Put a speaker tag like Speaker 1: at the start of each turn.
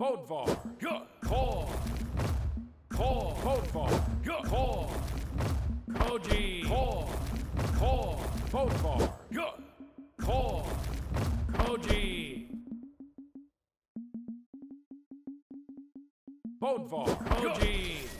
Speaker 1: Bodvar. Good. Kor. Kor. Bodvar. Good. Kor. Koji. Kor. Kor. Bodvar. Good. Kor. Koji. Bodvar. Koji.